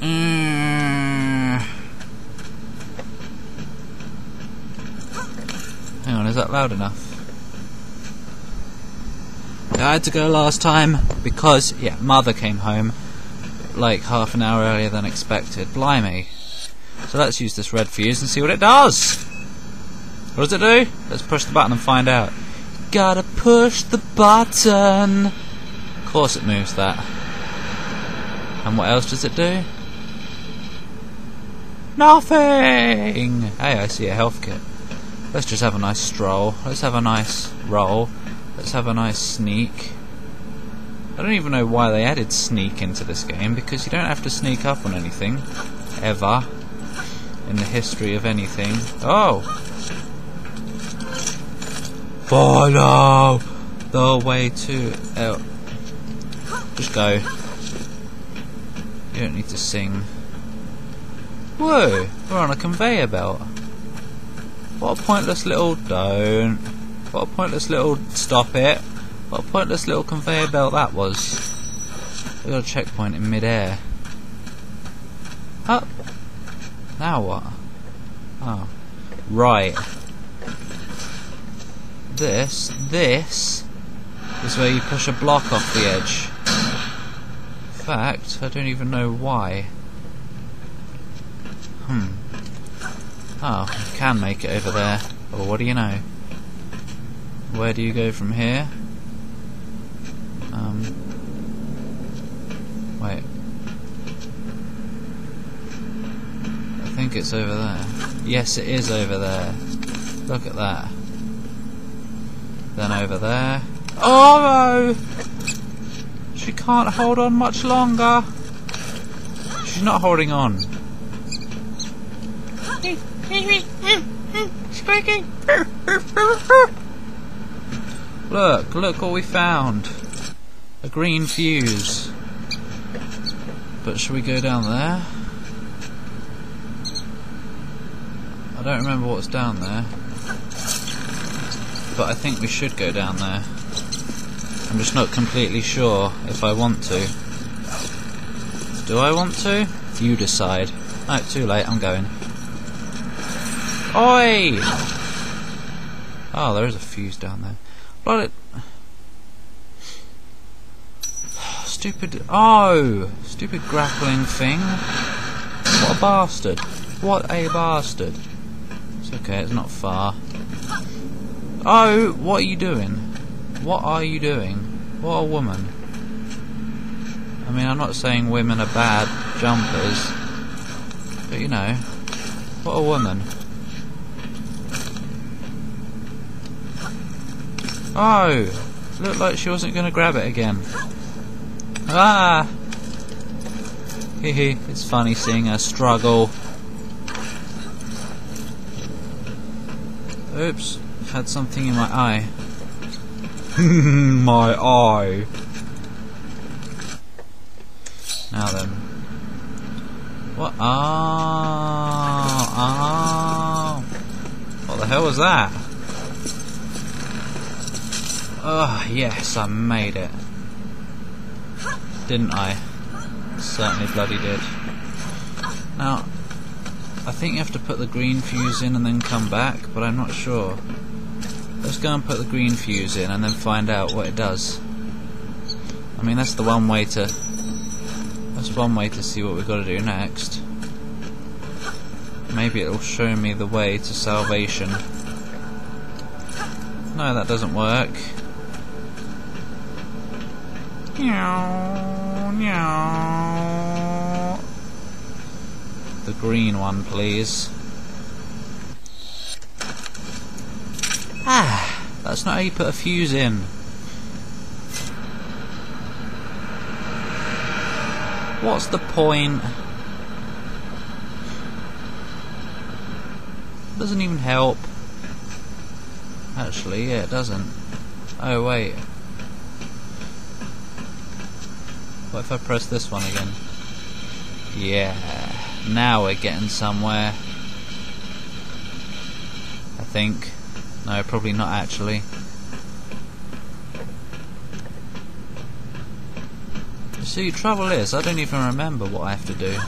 Mm. Hang on, is that loud enough? I had to go last time because, yeah, mother came home like half an hour earlier than expected. Blimey. So let's use this red fuse and see what it does. What does it do? Let's push the button and find out. Gotta push the button. Of course it moves that. And what else does it do? Nothing! Hey, I see a health kit. Let's just have a nice stroll. Let's have a nice roll. Let's have a nice sneak. I don't even know why they added sneak into this game, because you don't have to sneak up on anything. Ever. In the history of anything. Oh! oh Follow the way to... Oh. Just go. You don't need to sing. Whoa! We're on a conveyor belt. What a pointless little... Don't. What a pointless little... Stop it. What a pointless little conveyor belt that was. We got a checkpoint in mid-air. Up. Now what? Oh. Right. This, this, is where you push a block off the edge. In fact, I don't even know why. Hmm. Oh, you can make it over there. Or what do you know? Where do you go from here? Um, wait. I think it's over there. Yes, it is over there. Look at that. Then over there. Oh no! She can't hold on much longer. She's not holding on. Look, look what we found. A green fuse. But should we go down there? I don't remember what's down there. But I think we should go down there. I'm just not completely sure if I want to. Do I want to? You decide. No, too late, I'm going. Oi! Oh, there is a fuse down there. But it... Stupid... Oh! Stupid grappling thing. What a bastard. What a bastard. It's okay, it's not far. Oh, what are you doing? What are you doing? What a woman. I mean, I'm not saying women are bad jumpers, but you know, what a woman. Oh, looked like she wasn't going to grab it again. Ah! Hehe, it's funny seeing her struggle. Oops, I've had something in my eye. my eye. Now then. What? Ah, ah. What the hell was that? Oh, yes, I made it. Didn't I? Certainly bloody did. Now, I think you have to put the green fuse in and then come back, but I'm not sure. Let's go and put the green fuse in and then find out what it does. I mean, that's the one way to... That's one way to see what we've got to do next. Maybe it'll show me the way to salvation. No, that doesn't work. The green one, please. Ah, that's not how you put a fuse in. What's the point? Doesn't even help. Actually, yeah, it doesn't. Oh, wait. What if I press this one again? Yeah, now we're getting somewhere. I think. No, probably not actually. See, trouble is, I don't even remember what I have to do.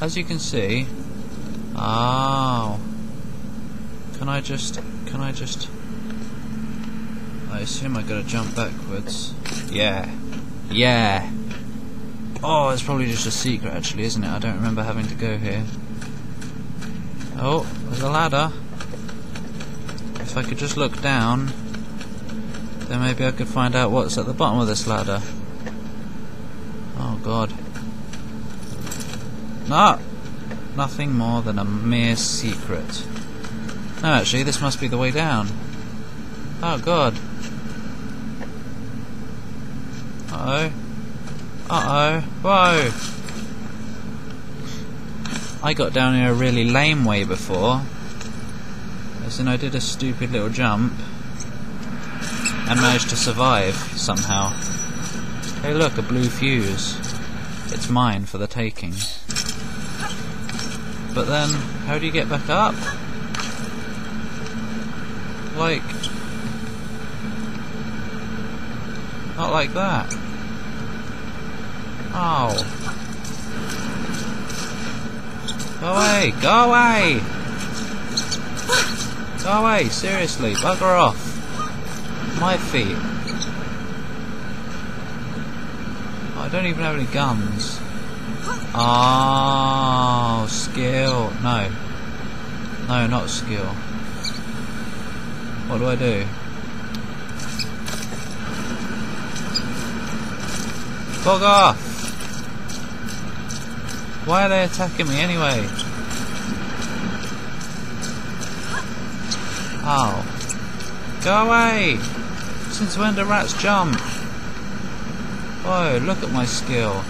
As you can see... Oh... Can I just... Can I just... I assume I gotta jump backwards. Yeah. Yeah! Oh, it's probably just a secret actually, isn't it? I don't remember having to go here. Oh, there's a ladder. If I could just look down, then maybe I could find out what's at the bottom of this ladder. Oh god. No! Nothing more than a mere secret. No, actually, this must be the way down. Oh god. Uh oh. Uh oh. Whoa! I got down here a really lame way before. As in, I did a stupid little jump and managed to survive somehow. Hey, look, a blue fuse. It's mine for the taking. But then, how do you get back up? Like... Not like that. Oh. Go away! Go away! Go away! Seriously, bugger off! My feet. I don't even have any guns. Oh, skill. No. No, not skill. What do I do? Bug off! Why are they attacking me anyway? Oh. Go away! Since when do rats jump? Whoa, look at my skill.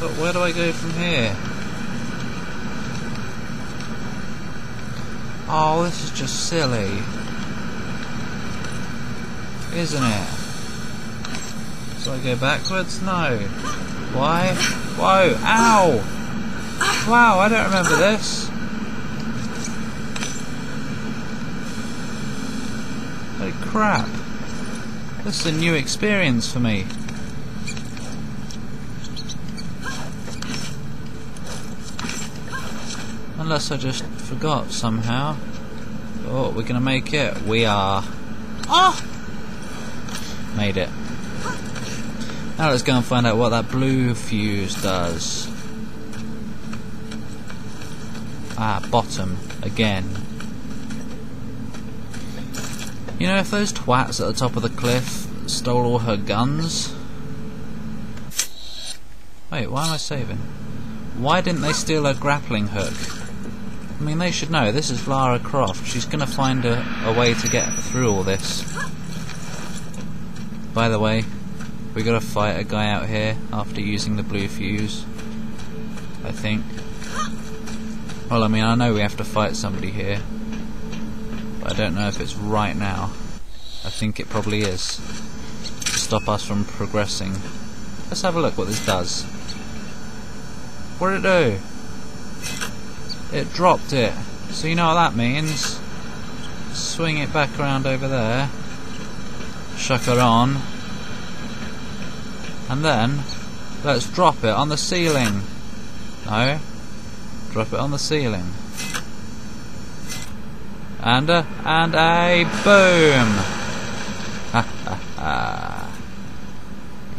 But where do I go from here? Oh, this is just silly. Isn't it? So I go backwards? No. Why? Whoa! Ow! Wow, I don't remember this. Holy crap. This is a new experience for me. Unless I just forgot somehow. Oh, we're gonna make it. We are. Oh! Made it. Now let's go and find out what that blue fuse does. Ah, bottom. Again. You know, if those twats at the top of the cliff stole all her guns... Wait, why am I saving? Why didn't they steal her grappling hook? I mean, they should know. This is Lara Croft. She's going to find a, a way to get through all this. By the way, we gotta fight a guy out here after using the blue fuse. I think. Well, I mean, I know we have to fight somebody here. But I don't know if it's right now. I think it probably is. To stop us from progressing. Let's have a look what this does. What did it do? It dropped it. So you know what that means? Swing it back around over there. Chuck her on. And then, let's drop it on the ceiling. No. Drop it on the ceiling. And a, and a boom! Ha ha ha.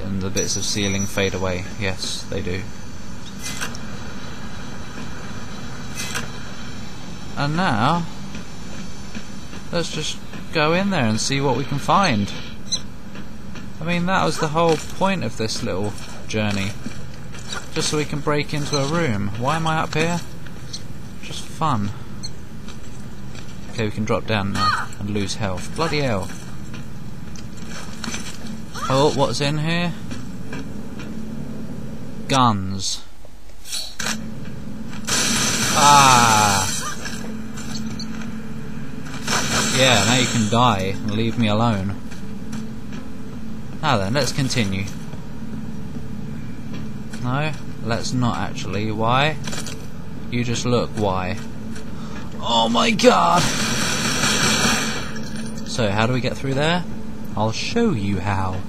And the bits of ceiling fade away. Yes, they do. And now, let's just go in there and see what we can find. I mean, that was the whole point of this little journey. Just so we can break into a room. Why am I up here? Just fun. Okay, we can drop down now and lose health. Bloody hell. Oh, what's in here? Guns. Ah! Yeah, now you can die and leave me alone. Now then, let's continue. No, let's not actually. Why? You just look why. Oh my god! So, how do we get through there? I'll show you how.